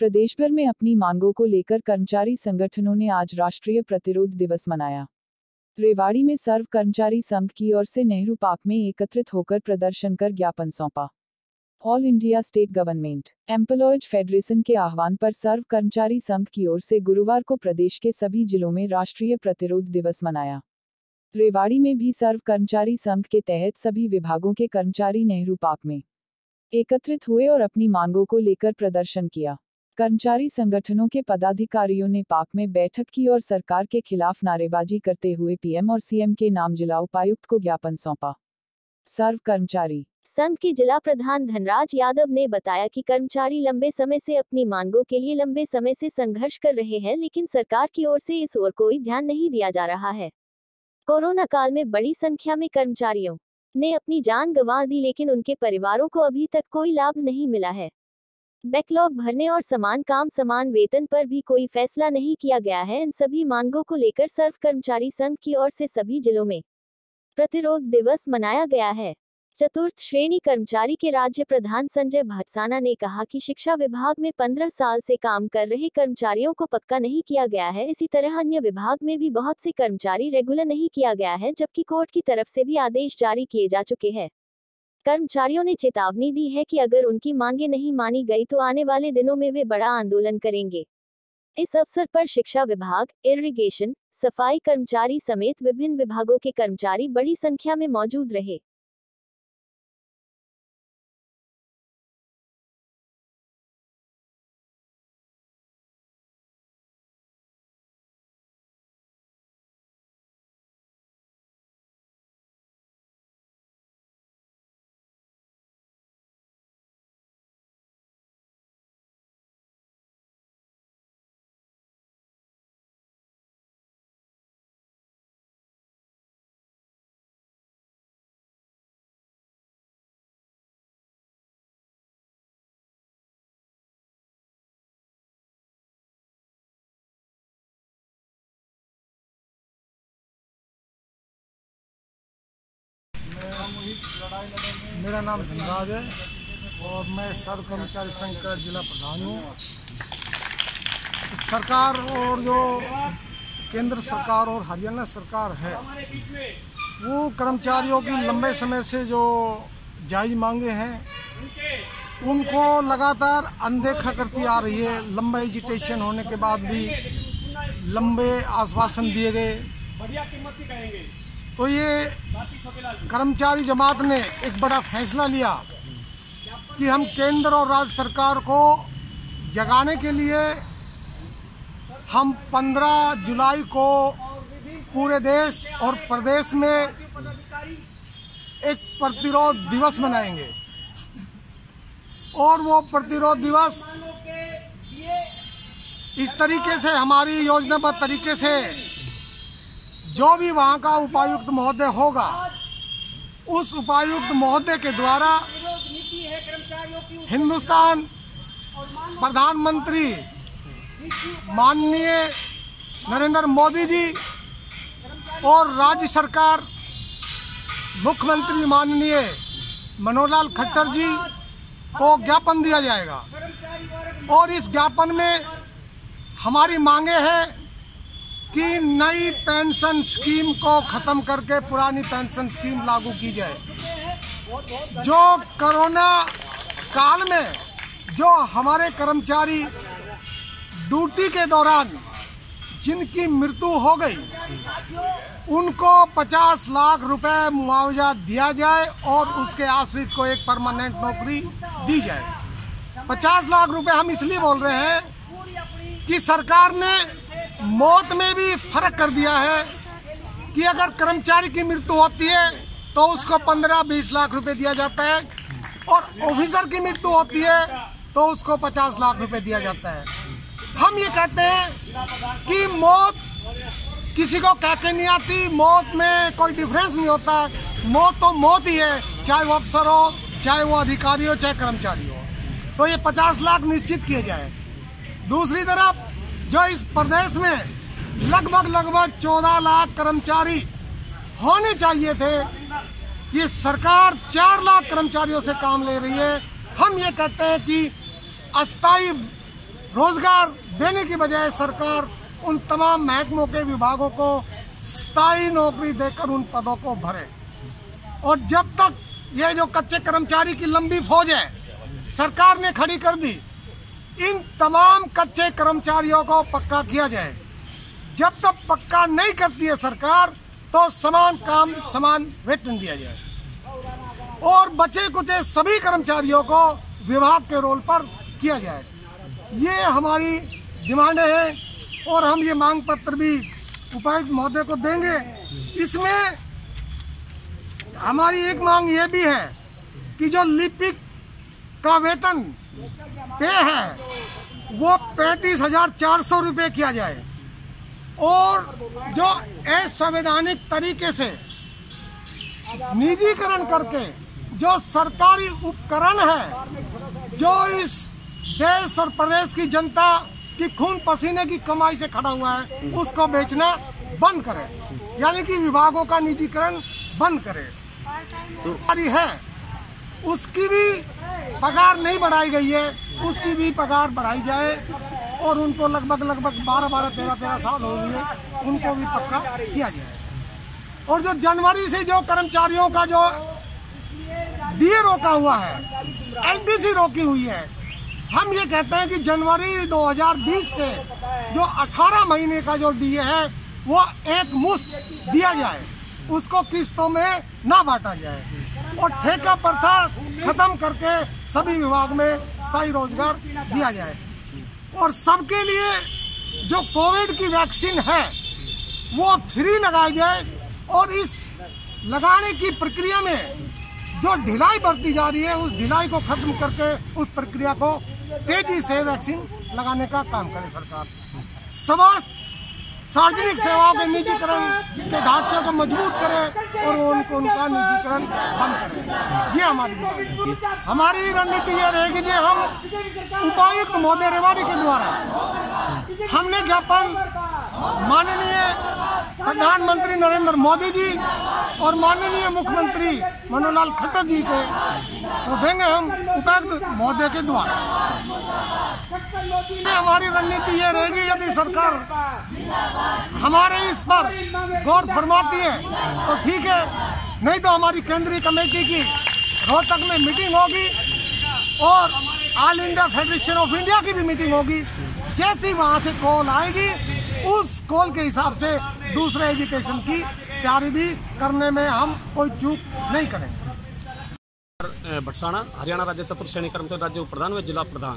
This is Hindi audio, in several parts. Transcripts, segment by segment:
प्रदेश भर में अपनी मांगों को लेकर कर्मचारी संगठनों ने आज राष्ट्रीय प्रतिरोध दिवस मनाया। रेवाड़ी में सर्व कर्मचारी संघ की ओर से नेहरू पार्क में एकत्रित होकर प्रदर्शन कर ज्ञापन सौंपा। All India State Government, Employees Federation के आह्वान पर सर्व कर्मचारी संघ की ओर से गुरुवार को प्रदेश के सभी जिलों में राष्ट्रीय प्रतिरोध दिवस मनाया। रेवाड़ी में भी सर्व कर्मचारी संघ के तहत सभी विभागों के कर्मचारी नेहरू पार्क में एकत्रित हुए और अपनी मांगों को लेकर प्रदर्शन किया। कर्मचारी संगठनों के पदाधिकारियों ने पाक में बैठक की और सरकार के खिलाफ नारेबाजी करते हुए पीएम और सीएम के नाम जिला उपायुक्त को ज्ञापन सौंपा। सर्व कर्मचारी। संघ के जिला प्रधान धनराज यादव ने बताया कि कर्मचारी लंबे समय से अपनी मांगों के लिए लंबे समय से संघर्ष कर रहे हैं, लेकिन सरकार की ओर से इस ओर कोई ध्यान नहीं दिया जा रहा है। कोरोना काल में बड़ी संख्या में कर्मचारियों ने अपनी जान गंवा दी, लेकिन उनके परिवारों को अभी तक कोई लाभ नहीं मिला है। बैकलॉग भरने और समान काम समान वेतन पर भी कोई फैसला नहीं किया गया है। इन सभी मांगों को लेकर सर्व कर्मचारी संघ की ओर से सभी जिलों में प्रतिरोध दिवस मनाया गया है। चतुर्थ श्रेणी कर्मचारी के राज्य प्रधान संजय भटसाना ने कहा कि शिक्षा विभाग में 15 साल से काम कर रहे कर्मचारियों को पक्का नहीं किया गया है। इसी तरह अन्य विभाग में भी बहुत से कर्मचारी रेगुलर नहीं किया गया है, जबकि कोर्ट की तरफ़ से भी आदेश जारी किए जा चुके हैं। कर्मचारियों ने चेतावनी दी है कि अगर उनकी मांगे नहीं मानी गई तो आने वाले दिनों में वे बड़ा आंदोलन करेंगे। इस अवसर पर शिक्षा विभाग, इरिगेशन, सफ़ाई कर्मचारी समेत विभिन्न विभागों के कर्मचारी बड़ी संख्या में मौजूद रहे। मेरा नाम धनराज है और मैं सर्व कर्मचारी संघ का जिला प्रधान हूँ। सरकार और जो केंद्र सरकार और हरियाणा सरकार है, वो कर्मचारियों की लंबे समय से जो जायज़ मांगे हैं, उनको लगातार अनदेखा करती आ रही है। लंबा एजिटेशन होने के बाद भी लंबे आश्वासन दिए गए। तो ये कर्मचारी जमात ने एक बड़ा फैसला लिया कि हम केंद्र और राज्य सरकार को जगाने के लिए हम 15 जुलाई को पूरे देश और प्रदेश में एक प्रतिरोध दिवस मनाएँगे। और वो प्रतिरोध दिवस इस तरीके से, हमारी योजनाबद्ध तरीके से जो भी वहाँ का उपायुक्त महोदय होगा, उस उपायुक्त महोदय के द्वारा हिंदुस्तान प्रधानमंत्री माननीय नरेंद्र मोदी जी और राज्य सरकार मुख्यमंत्री माननीय मनोहर लाल खट्टर जी को ज्ञापन दिया जाएगा। और इस ज्ञापन में हमारी मांगे हैं कि नई पेंशन स्कीम को खत्म करके पुरानी पेंशन स्कीम लागू की जाए। जो कोरोना काल में जो हमारे कर्मचारी ड्यूटी के दौरान जिनकी मृत्यु हो गई, उनको 50 लाख रुपए मुआवजा दिया जाए और उसके आश्रित को एक परमानेंट नौकरी दी जाए। 50 लाख रुपए हम इसलिए बोल रहे हैं कि सरकार ने मौत में भी फ़र्क कर दिया है कि अगर कर्मचारी की मृत्यु होती है तो उसको पंद्रह बीस लाख रुपए दिया जाता है। और ऑफिसर की मृत्यु होती है तो उसको पचास लाख रुपए दिया जाता है। हम ये कहते हैं कि मौत किसी को कहते नहीं आती, मौत में कोई डिफरेंस नहीं होता। मौत तो मौत ही है, चाहे वो अफसर हो, चाहे वो अधिकारी हो, चाहे कर्मचारी हो। तो ये पचास लाख निश्चित किए जाए। दूसरी तरफ़ जो इस प्रदेश में लगभग लगभग चौदह लाख कर्मचारी होने चाहिए थे, ये सरकार चार लाख कर्मचारियों से काम ले रही है। हम ये कहते हैं कि अस्थायी रोज़गार देने की बजाय सरकार उन तमाम महकमों के विभागों को स्थायी नौकरी देकर उन पदों को भरे। और जब तक ये जो कच्चे कर्मचारी की लंबी फौज है, सरकार ने खड़ी कर दी इन तमाम कच्चे कर्मचारियों को पक्का किया जाए। जब तक पक्का नहीं करती है सरकार तो समान काम, समान वेतन दिया जाए। और बचे कुचे सभी कर्मचारियों को विभाग के रोल पर किया जाए। ये हमारी डिमांडें हैं और हम ये मांग पत्र भी उपायुक्त महोदय को देंगे। इसमें हमारी एक मांग ये भी है कि जो लिपिक का वेतन पे है। वो पैंतीस हज़ार चार सौ रुपये किया जाए। और जो असंवैधानिक तरीके से निजीकरण करके जो सरकारी उपकरण है जो इस देश और प्रदेश की जनता की खून पसीने की कमाई से खड़ा हुआ है उसको बेचना बंद करे। यानी कि विभागों का निजीकरण बंद करे। तो है। उसकी भी पगार नहीं बढ़ाई गई है, उसकी भी पगार बढ़ाई जाए और उनको लगभग लगभग बारह बारह, तेरह तेरह साल हो गए, उनको भी पक्का किया जाए और जो जनवरी से जो कर्मचारियों का जो डीए रोका हुआ है एलडीसी रोकी हुई है, हम ये कहते हैं कि जनवरी 2020 से जो 18 महीने का जो डीए है, वो एक मुश्त दिया जाए। उसको किस्तों में ना बांटा जाए। और ठेका प्रथा खत्म करके सभी विभाग में स्थायी रोज़गार दिया जाए। और सबके लिए जो कोविड की वैक्सीन है, वो फ्री लगाई जाए और इस लगाने की प्रक्रिया में जो ढिलाई बरती जा रही है, उस ढिलाई को खत्म करके उस प्रक्रिया को तेज़ी से वैक्सीन लगाने का काम करे सरकार। स्वास्थ्य सार्वजनिक सेवाओं के निजीकरण के ढांचे को मज़बूत करें और उनको उनका निजीकरण बंद करें। ये हमारी हमारी रणनीति ये रहेगी कि हम उपायुक्त महोदय रेवाड़ी के द्वारा हमने ज्ञापन माननीय प्रधानमंत्री नरेंद्र मोदी जी और माननीय मुख्यमंत्री मनोहरलाल खट्टर जी के तो देंगे हम उपायुक्त महोदय के द्वारा। हमारी रणनीति ये रहेगी, यदि सरकार हमारे इस पर गौर फरमाती है तो ठीक है। नहीं तो हमारी केंद्रीय कमेटी की रोहतक में मीटिंग होगी और All India Federation of India की भी मीटिंग होगी। जैसी वहाँ से कॉल आएगी, उस कॉल के हिसाब से दूसरे एजुकेशन की तैयारी भी करने में हम कोई चूक नहीं करेंगे। भटसाना, हरियाणा राज्य चतुर्थ श्रेणी कर्मचारी राज्य प्रधान व जिला प्रधान।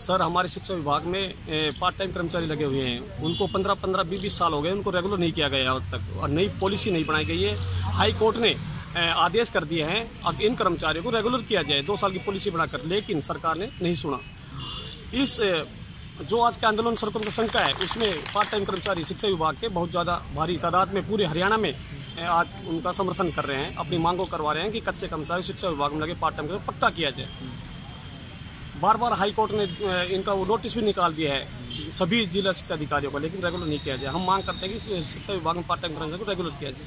सर, हमारे शिक्षा विभाग में पार्ट टाइम कर्मचारी लगे हुए हैं। उनको पंद्रह पंद्रह, बीस बीस साल हो गए, उनको रेगुलर नहीं किया गया अब तक। और नई पॉलिसी नहीं बनाई गई है। हाई कोर्ट ने आदेश कर दिए हैं अब इन कर्मचारियों को रेगुलर किया जाए। दो साल की पॉलिसी बनाकर। लेकिन सरकार ने नहीं सुना। इस जो आज के आंदोलन सड़कों की संख्या है, उसमें पार्ट टाइम कर्मचारी शिक्षा विभाग के बहुत ज़्यादा भारी तादाद में पूरे हरियाणा में आज उनका समर्थन कर रहे हैं। अपनी मांगों करवा रहे हैं कि कच्चे कर्मचारी शिक्षा विभाग में लगे पार्ट टाइम पक्का किया जाए। बार बार हाई कोर्ट ने इनका वो नोटिस भी निकाल दिया है सभी जिला शिक्षा अधिकारियों का लेकिन रेगुलर नहीं किया जाए। हम मांग करते हैं कि शिक्षा विभाग में पार्ट टाइम कर्मचारी को रेगुलर किया जाए।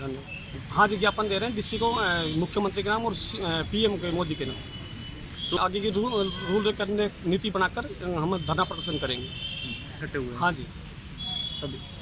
धन्यवाद। हाँ जी ज्ञापन दे रहे हैं डीसी को मुख्यमंत्री के नाम और पीएम के मोदी के नाम। तो आगे की रू- रूल करने नीति बनाकर हम धरना प्रदर्शन करेंगे। हुए हाँ जी। सभी।